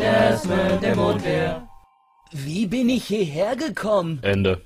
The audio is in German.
Desmond, der Mondbär. Wie bin ich hierher gekommen? Ende.